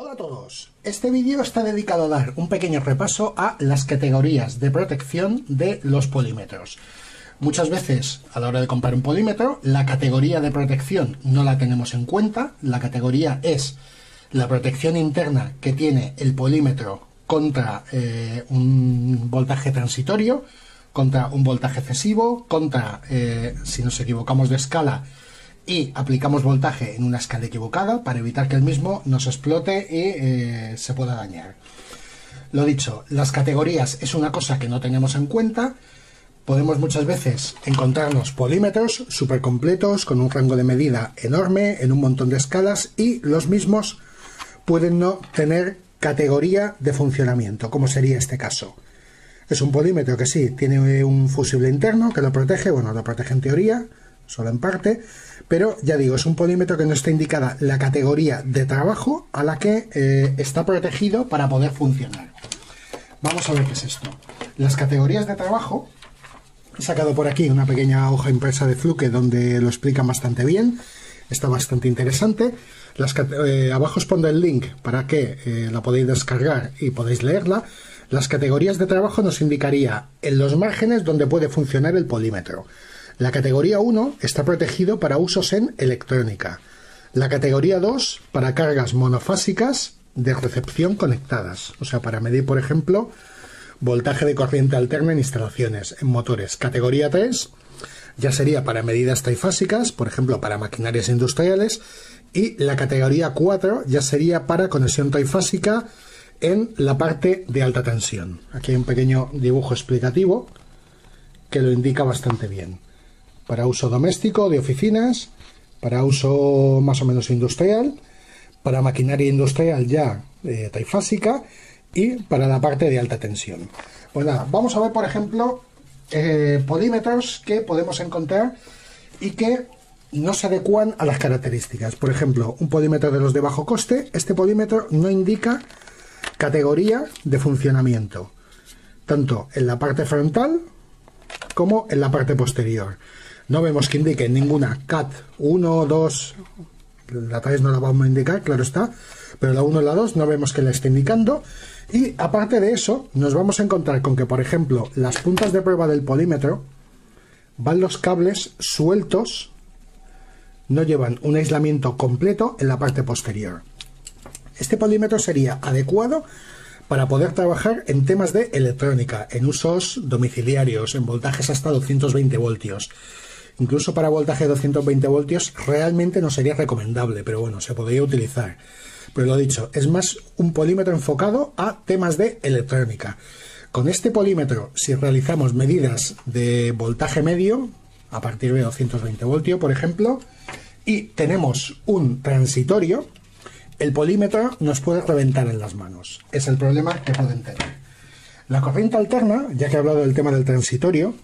Hola a todos, este vídeo está dedicado a dar un pequeño repaso a las categorías de protección de los polímetros. Muchas veces a la hora de comprar un polímetro, la categoría de protección no la tenemos en cuenta, la categoría es la protección interna que tiene el polímetro contra eh, un voltaje transitorio, contra un voltaje excesivo, contra, eh, si nos equivocamos de escala, y aplicamos voltaje en una escala equivocada para evitar que el mismo nos explote y eh, se pueda dañar. Lo dicho, las categorías es una cosa que no tenemos en cuenta. Podemos muchas veces encontrarnos polímetros súper completos con un rango de medida enorme en un montón de escalas y los mismos pueden no tener categoría de funcionamiento, como sería este caso. Es un polímetro que sí, tiene un fusible interno que lo protege, bueno, lo protege en teoría, solo en parte, pero ya digo, es un polímetro que no está indicada la categoría de trabajo a la que eh, está protegido para poder funcionar. Vamos a ver qué es esto. Las categorías de trabajo, he sacado por aquí una pequeña hoja impresa de Fluke donde lo explican bastante bien, está bastante interesante. Las, eh, abajo os pondré el link para que eh, la podéis descargar y podéis leerla. Las categorías de trabajo nos indicaría en los márgenes donde puede funcionar el polímetro. La categoría 1 está protegido para usos en electrónica. La categoría 2 para cargas monofásicas de recepción conectadas, o sea, para medir, por ejemplo, voltaje de corriente alterna en instalaciones, en motores. Categoría 3 ya sería para medidas trifásicas, por ejemplo, para maquinarias industriales. Y la categoría 4 ya sería para conexión trifásica en la parte de alta tensión. Aquí hay un pequeño dibujo explicativo que lo indica bastante bien para uso doméstico, de oficinas, para uso más o menos industrial, para maquinaria industrial ya eh, trifásica y para la parte de alta tensión. Pues vamos a ver, por ejemplo, eh, polímetros que podemos encontrar y que no se adecuan a las características. Por ejemplo, un polímetro de los de bajo coste, este polímetro no indica categoría de funcionamiento, tanto en la parte frontal como en la parte posterior. No vemos que indique ninguna CAT 1, 2, la 3 no la vamos a indicar, claro está, pero la 1 y la 2 no vemos que la esté indicando. Y aparte de eso, nos vamos a encontrar con que, por ejemplo, las puntas de prueba del polímetro van los cables sueltos, no llevan un aislamiento completo en la parte posterior. Este polímetro sería adecuado para poder trabajar en temas de electrónica, en usos domiciliarios, en voltajes hasta 220 voltios. Incluso para voltaje de 220 voltios realmente no sería recomendable, pero bueno, se podría utilizar. Pero lo dicho, es más un polímetro enfocado a temas de electrónica. Con este polímetro, si realizamos medidas de voltaje medio, a partir de 220 voltios, por ejemplo, y tenemos un transitorio, el polímetro nos puede reventar en las manos. Es el problema que pueden tener. La corriente alterna, ya que he hablado del tema del transitorio,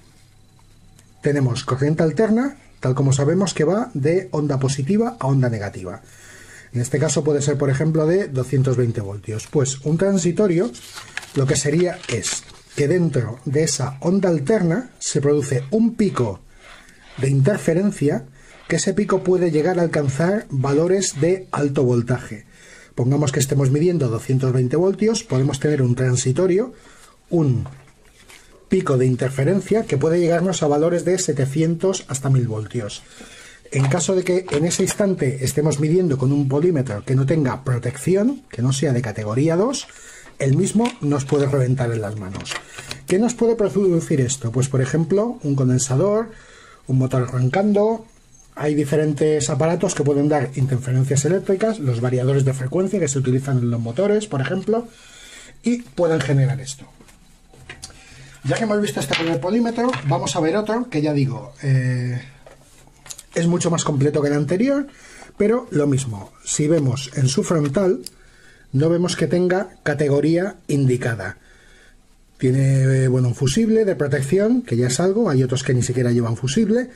tenemos corriente alterna, tal como sabemos que va de onda positiva a onda negativa. En este caso puede ser, por ejemplo, de 220 voltios. Pues un transitorio lo que sería es que dentro de esa onda alterna se produce un pico de interferencia que ese pico puede llegar a alcanzar valores de alto voltaje. Pongamos que estemos midiendo 220 voltios, podemos tener un transitorio, un pico de interferencia que puede llegarnos a valores de 700 hasta 1000 voltios. En caso de que en ese instante estemos midiendo con un polímetro que no tenga protección, que no sea de categoría 2, el mismo nos puede reventar en las manos. ¿Qué nos puede producir esto? Pues por ejemplo, un condensador, un motor arrancando, hay diferentes aparatos que pueden dar interferencias eléctricas, los variadores de frecuencia que se utilizan en los motores, por ejemplo, y pueden generar esto. Ya que hemos visto este primer polímetro, vamos a ver otro que ya digo, eh, es mucho más completo que el anterior, pero lo mismo, si vemos en su frontal, no vemos que tenga categoría indicada. Tiene eh, bueno, un fusible de protección, que ya es algo, hay otros que ni siquiera llevan fusible,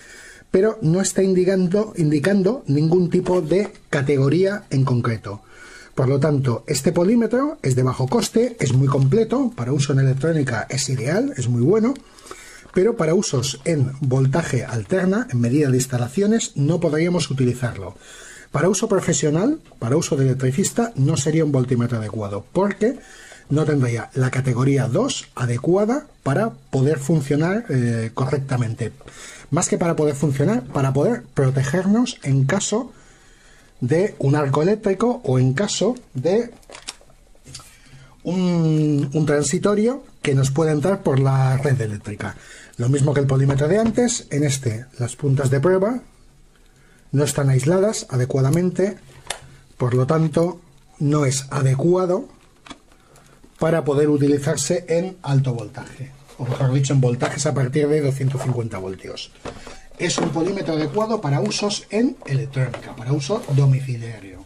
pero no está indicando, indicando ningún tipo de categoría en concreto. Por lo tanto, este polímetro es de bajo coste, es muy completo, para uso en electrónica es ideal, es muy bueno, pero para usos en voltaje alterna, en medida de instalaciones, no podríamos utilizarlo. Para uso profesional, para uso de electricista, no sería un voltímetro adecuado, porque no tendría la categoría 2 adecuada para poder funcionar eh, correctamente. Más que para poder funcionar, para poder protegernos en caso de un arco eléctrico o en caso de un, transitorio que nos pueda entrar por la red eléctrica. Lo mismo que el polímetro de antes, en este las puntas de prueba no están aisladas adecuadamente, por lo tanto no es adecuado para poder utilizarse en alto voltaje, o mejor dicho, en voltajes a partir de 250 voltios. Es un polímetro adecuado para usos en electrónica, para uso domiciliario.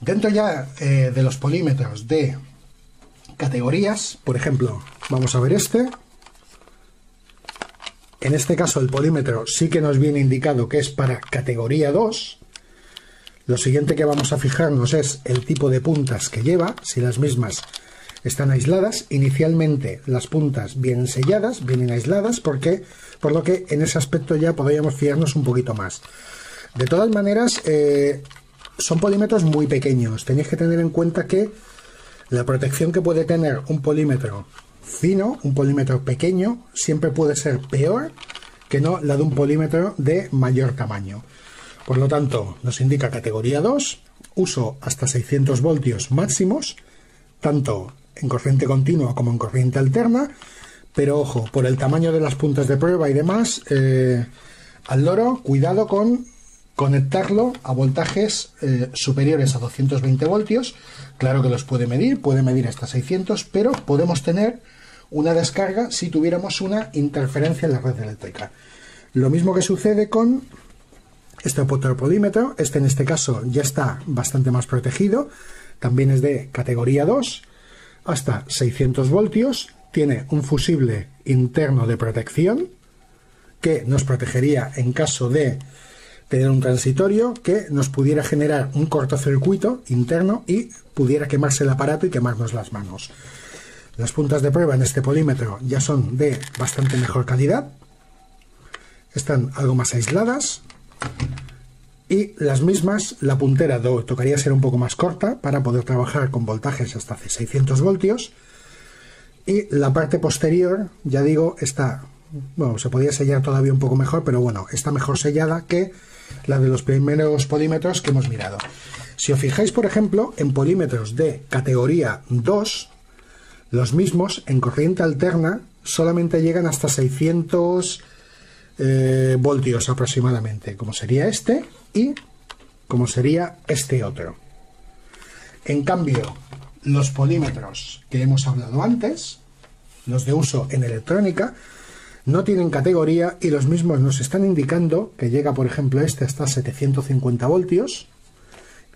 Dentro ya eh, de los polímetros de categorías, por ejemplo, vamos a ver este. En este caso el polímetro sí que nos viene indicado que es para categoría 2, lo siguiente que vamos a fijarnos es el tipo de puntas que lleva, si las mismas están aisladas. Inicialmente las puntas vienen selladas, vienen aisladas, porque por lo que en ese aspecto ya podríamos fiarnos un poquito más. De todas maneras, eh, son polímetros muy pequeños. Tenéis que tener en cuenta que la protección que puede tener un polímetro fino, un polímetro pequeño, siempre puede ser peor que no la de un polímetro de mayor tamaño. Por lo tanto, nos indica categoría 2, uso hasta 600 voltios máximos, tanto en corriente continua como en corriente alterna, pero ojo, por el tamaño de las puntas de prueba y demás, eh, al loro, cuidado con conectarlo a voltajes eh, superiores a 220 voltios. Claro que los puede medir, puede medir hasta 600, pero podemos tener una descarga si tuviéramos una interferencia en la red eléctrica. Lo mismo que sucede con este polímetro, este en este caso ya está bastante más protegido, también es de categoría 2, hasta 600 voltios, tiene un fusible interno de protección que nos protegería en caso de tener un transitorio que nos pudiera generar un cortocircuito interno y pudiera quemarse el aparato y quemarnos las manos. Las puntas de prueba en este polímetro ya son de bastante mejor calidad, están algo más aisladas, y las mismas, la puntera tocaría ser un poco más corta para poder trabajar con voltajes hasta 600 voltios. Y la parte posterior, ya digo, está, bueno, se podía sellar todavía un poco mejor, pero bueno, está mejor sellada que la de los primeros polímetros que hemos mirado. Si os fijáis, por ejemplo, en polímetros de categoría 2, los mismos en corriente alterna solamente llegan hasta 600 eh, voltios aproximadamente, como sería este y como sería este otro. En cambio, los polímetros que hemos hablado antes, los de uso en electrónica, no tienen categoría y los mismos nos están indicando que llega, por ejemplo, este hasta 750 voltios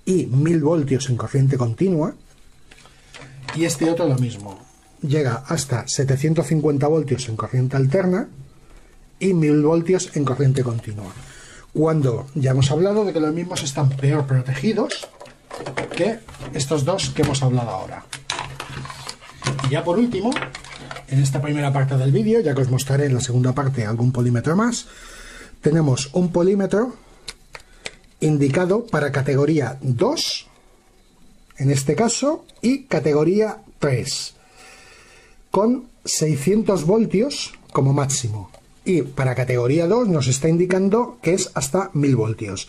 y 1000 voltios en corriente continua. Y este otro lo mismo. Llega hasta 750 voltios en corriente alterna y 1000 voltios en corriente continua. Cuando ya hemos hablado de que los mismos están peor protegidos que estos dos que hemos hablado ahora. Y ya por último, en esta primera parte del vídeo, ya que os mostraré en la segunda parte algún polímetro más, tenemos un polímetro indicado para categoría 2, en este caso, y categoría 3, con 600 voltios como máximo y para categoría 2 nos está indicando que es hasta 1000 voltios.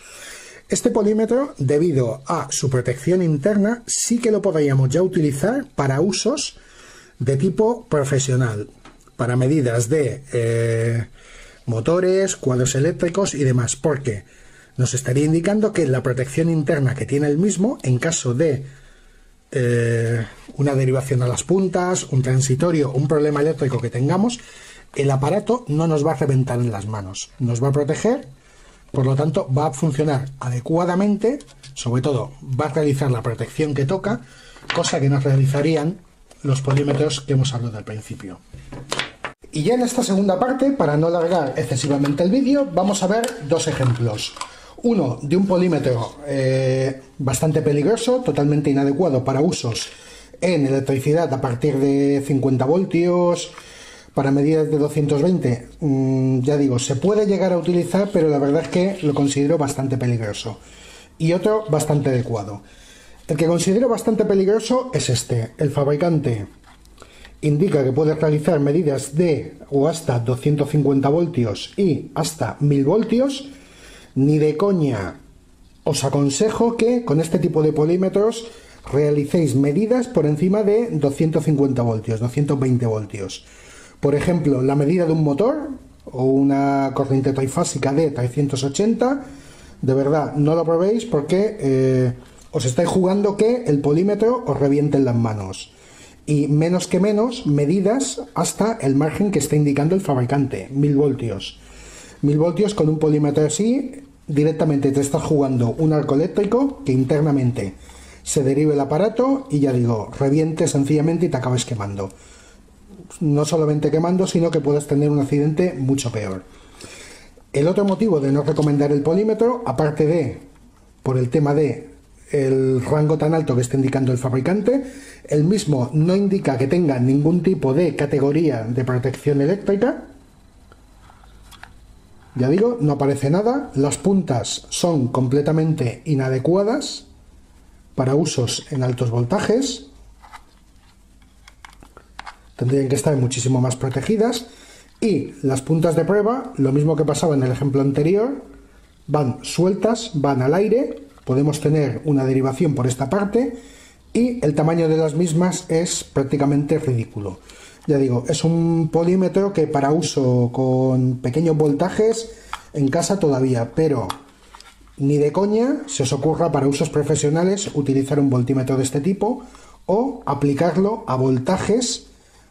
Este polímetro, debido a su protección interna, sí que lo podríamos ya utilizar para usos de tipo profesional, para medidas de eh, motores, cuadros eléctricos y demás, porque nos estaría indicando que la protección interna que tiene el mismo, en caso de eh, una derivación a las puntas, un transitorio, un problema eléctrico que tengamos, el aparato no nos va a reventar en las manos, nos va a proteger, por lo tanto va a funcionar adecuadamente, sobre todo va a realizar la protección que toca, cosa que no realizarían los polímetros que hemos hablado al principio. Y ya en esta segunda parte, para no alargar excesivamente el vídeo, vamos a ver dos ejemplos. Uno de un polímetro eh, bastante peligroso, totalmente inadecuado para usos en electricidad a partir de 50 voltios, para medidas de 220, mm, ya digo, se puede llegar a utilizar, pero la verdad es que lo considero bastante peligroso. Y otro bastante adecuado. El que considero bastante peligroso es este. El fabricante indica que puede realizar medidas de o hasta 250 voltios y hasta 1000 voltios. Ni de coña os aconsejo que con este tipo de polímetros realicéis medidas por encima de 250 voltios, 220 voltios. Por ejemplo, la medida de un motor o una corriente trifásica de 380, de verdad no lo probéis porque eh, os estáis jugando que el polímetro os reviente en las manos. Y menos que menos, medidas hasta el margen que está indicando el fabricante, 1000 voltios. 1000 voltios con un polímetro así, directamente te estás jugando un arco eléctrico que internamente se derive el aparato y ya digo, reviente sencillamente y te acabes quemando. No solamente quemando, sino que puedes tener un accidente mucho peor. El otro motivo de no recomendar el polímetro, aparte de por el tema de el rango tan alto que está indicando el fabricante, el mismo no indica que tenga ningún tipo de categoría de protección eléctrica. Ya digo, no aparece nada, las puntas son completamente inadecuadas para usos en altos voltajes. Tendrían que estar muchísimo más protegidas. Y las puntas de prueba, lo mismo que pasaba en el ejemplo anterior, van sueltas, van al aire, podemos tener una derivación por esta parte y el tamaño de las mismas es prácticamente ridículo. Ya digo, es un polímetro que para uso con pequeños voltajes en casa todavía, pero ni de coña se os ocurra para usos profesionales utilizar un voltímetro de este tipo o aplicarlo a voltajes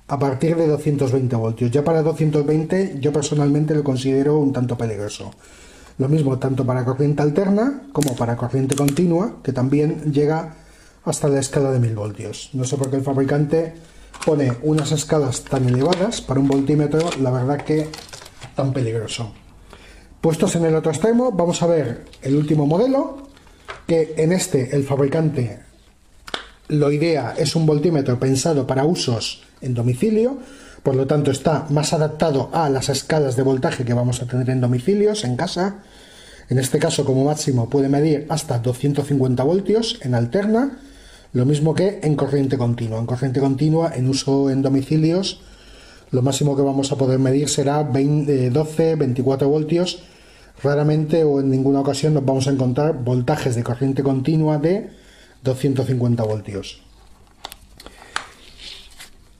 a partir de 220 voltios. Ya para 220 yo personalmente lo considero un tanto peligroso. Lo mismo tanto para corriente alterna como para corriente continua, que también llega hasta la escala de 1000 voltios. No sé por qué el fabricante pone unas escalas tan elevadas para un voltímetro, la verdad que tan peligroso. Puestos en el otro extremo, vamos a ver el último modelo, que en este el fabricante lo idea es un voltímetro pensado para usos en domicilio, por lo tanto está más adaptado a las escalas de voltaje que vamos a tener en domicilios, en casa. En este caso, como máximo, puede medir hasta 250 voltios en alterna, lo mismo que en corriente continua. En corriente continua, en uso en domicilios, lo máximo que vamos a poder medir será 12, 24 voltios Raramente o en ninguna ocasión nos vamos a encontrar voltajes de corriente continua de 250 voltios.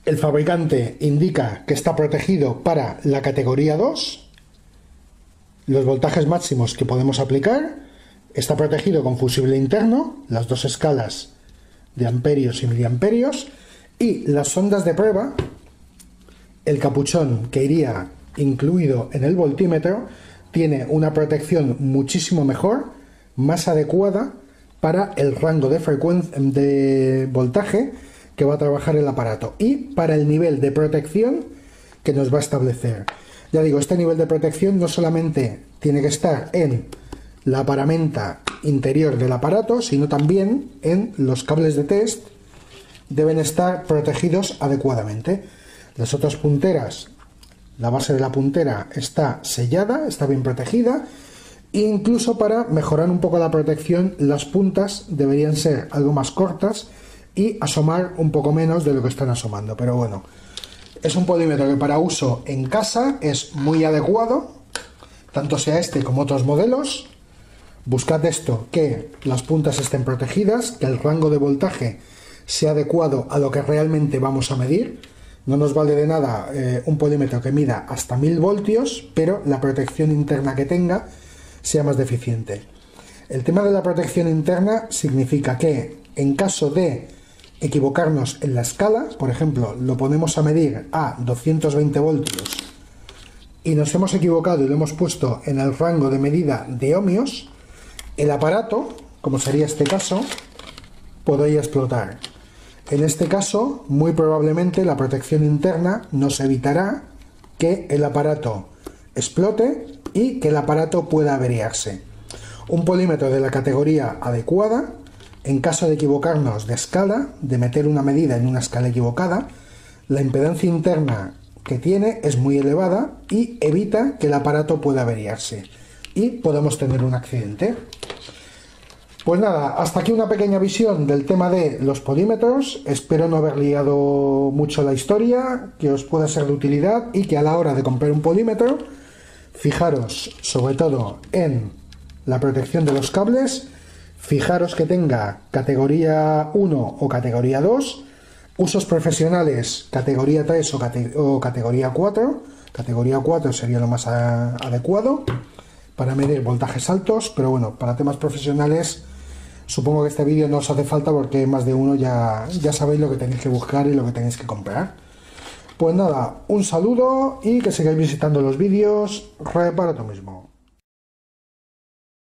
El fabricante indica que está protegido para la categoría 2. Los voltajes máximos que podemos aplicar. Está protegido con fusible interno, las dos escalas de amperios y miliamperios. Y las ondas de prueba, el capuchón que iría incluido en el voltímetro, tiene una protección muchísimo mejor, más adecuada para el rango de frecuencia de voltaje que va a trabajar el aparato y para el nivel de protección que nos va a establecer. Ya digo, este nivel de protección no solamente tiene que estar en la paramenta interior del aparato, sino también en los cables de test deben estar protegidos adecuadamente. Las otras punteras la base de la puntera está sellada, está bien protegida. Incluso para mejorar un poco la protección, las puntas deberían ser algo más cortas y asomar un poco menos de lo que están asomando. Pero bueno, es un polímetro que para uso en casa es muy adecuado, tanto sea este como otros modelos. Buscad esto, que las puntas estén protegidas, que el rango de voltaje sea adecuado a lo que realmente vamos a medir no nos vale de nada eh, un polímetro que mida hasta 1000 voltios, pero la protección interna que tenga sea más deficiente. El tema de la protección interna significa que en caso de equivocarnos en la escala, por ejemplo, lo ponemos a medir a 220 voltios y nos hemos equivocado y lo hemos puesto en el rango de medida de ohmios, el aparato, como sería este caso, podría explotar. En este caso, muy probablemente la protección interna nos evitará que el aparato explote y que el aparato pueda averiarse. Un polímetro de la categoría adecuada, en caso de equivocarnos de escala, de meter una medida en una escala equivocada, la impedancia interna que tiene es muy elevada y evita que el aparato pueda averiarse y podemos tener un accidente. Pues nada, hasta aquí una pequeña visión del tema de los polímetros. Espero no haber liado mucho la historia, que os pueda ser de utilidad y que a la hora de comprar un polímetro, fijaros sobre todo en la protección de los cables, fijaros que tenga categoría 1 o categoría 2, usos profesionales categoría 3 o, categoría 4, categoría 4 sería lo más adecuado para medir voltajes altos, pero bueno, para temas profesionales Supongo que este vídeo no os hace falta porque más de uno ya, ya sabéis lo que tenéis que buscar y lo que tenéis que comprar. Pues nada, un saludo y que sigáis visitando los vídeos. Repara tú mismo.